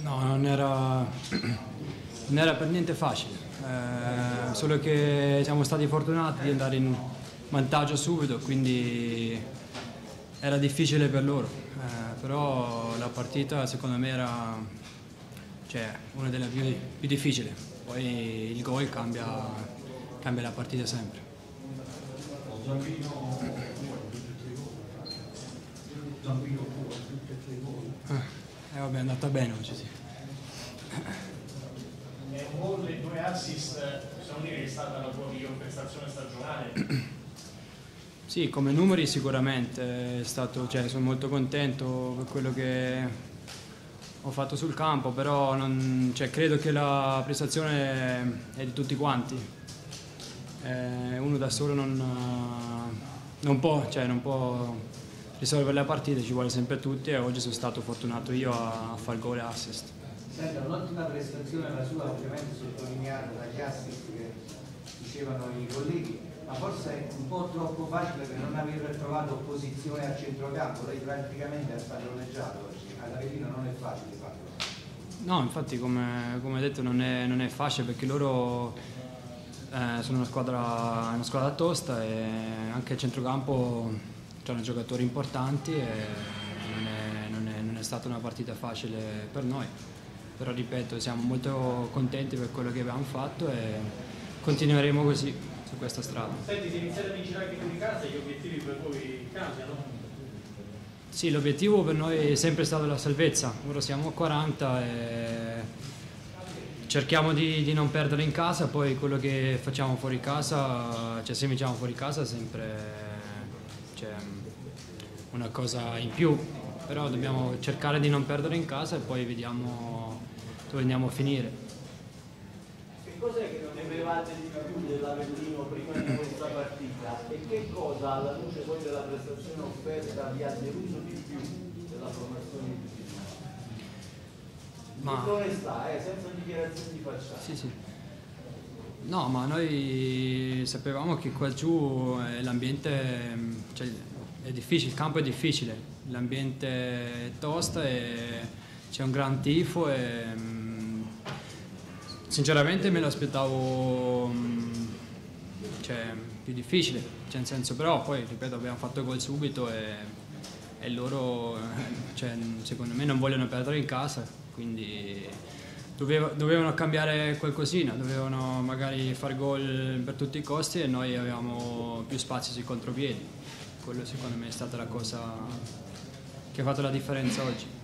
No, non era, non era per niente facile, eh, solo che siamo stati fortunati di andare in vantaggio subito, quindi era difficile per loro, eh, però la partita secondo me era cioè, una delle più, più difficili, poi il gol cambia, cambia la partita sempre. Eh, vabbè, è andata bene oggi, sì. E e due assist, possiamo dire che è stata la tua miglior prestazione stagionale? Sì, come numeri sicuramente, stato, cioè, sono molto contento per quello che ho fatto sul campo, però non, cioè, credo che la prestazione è di tutti quanti. Eh, uno da solo non, non, può, cioè, non, può, risolvere le partite, ci vuole sempre tutti e oggi sono stato fortunato io a, a fare gol e assist. Senta, un'ottima prestazione la sua, ovviamente sottolineata dagli assist che dicevano i colleghi ma forse è un po' troppo facile per non aver trovato opposizione al centrocampo, lei praticamente ha spadroneggiato oggi, all'Avellino non è facile farlo. No, infatti come, come detto non è, non è, facile perché loro eh, sono una squadra, una squadra, tosta e anche il centrocampo hanno giocatori importanti e non è, non, è, non è stata una partita facile per noi però ripeto siamo molto contenti per quello che abbiamo fatto e continueremo così su questa strada. Senti, se iniziate a vincere anche fuori casa, gli obiettivi per voi cambiano? Sì, l'obiettivo per noi è sempre stato la salvezza, ora siamo a 40 e cerchiamo di, di, non perdere in casa, poi quello che facciamo fuori casa, cioè se vinciamo fuori casa sempre cioè, una cosa in più, però dobbiamo cercare di non perdere in casa e poi vediamo dove andiamo a finire. Che cos'è che non temevate di più dell'Avellino prima di questa partita e che cosa alla luce poi della prestazione offerta vi ha deluso di più della formazione di tutti ma... onestà, eh, senza dichiarazioni di facciata. Sì, sì. No, ma noi sapevamo che qua giù eh, l'ambiente cioè, è difficile, il campo è difficile, l'ambiente è tosto e c'è un gran tifo e Sinceramente me lo aspettavo mm, cioè, più difficile, cioè, senso, però poi ripeto abbiamo fatto gol subito e, e loro cioè, secondo me non vogliono perdere in casa, quindi doveva, dovevano cambiare qualcosina, dovevano magari fare gol per tutti i costi e noi avevamo più spazio sui contropiedi. Quello secondo me è stata la cosa che ha fatto la differenza oggi.